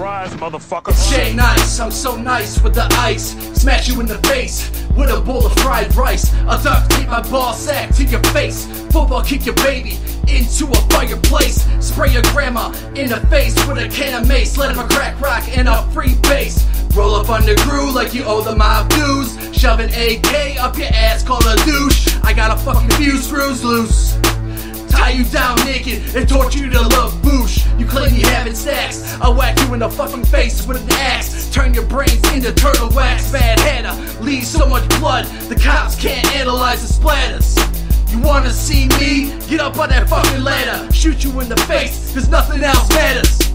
Surprise, motherfucker. J Nice, I'm so nice with the ice. Smash you in the face with a bowl of fried rice. A duct tape my ball sack to your face. Football kick your baby into a fireplace. Spray your grandma in the face with a can of mace. Let him a crack rock and a free base. Roll up on the crew like you owe the mob dues. Shove an AK up your ass, call a douche. I got a fucking few screws loose. Tie you down naked and torture you to love. You claim you having sex. I'll whack you in the fucking face with an axe. Turn your brains into turtle wax. Bad Hannah leaves so much blood. The cops can't analyze the splatters. You wanna see me? Get up on that fucking ladder. Shoot you in the face, cause nothing else matters.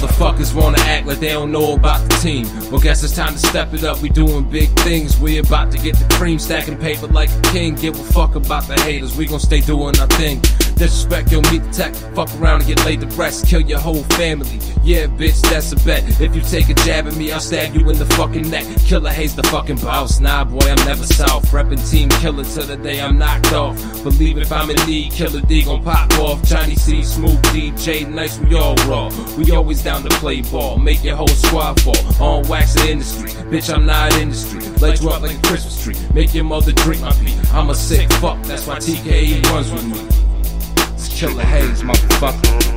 Motherfuckers wanna act like they don't know about the team. Well, guess it's time to step it up. We doing big things. We about to get the cream, stacking paper like a king. Give a fuck about the haters. We gon' stay doing our thing. Disrespect, you'll meet the tech. Fuck around and get laid to rest. Kill your whole family. Yeah, bitch, that's a bet. If you take a jab at me, I'll stab you in the fucking neck. Killa Haze the fucking boss. Nah, boy, I'm never south. Reppin' team Killa till the day I'm knocked off. Believe if I'm in need, Killer D gon' pop off. Chinese C, smooth DJ, nice, we all raw. We always down to play ball. Make your whole squad fall. On wax the industry. Bitch, I'm not industry. Light you up like a Christmas tree. Make your mother drink my pee. I'm a sick fuck, that's why TKE runs with me. Killa Haze, motherfucker.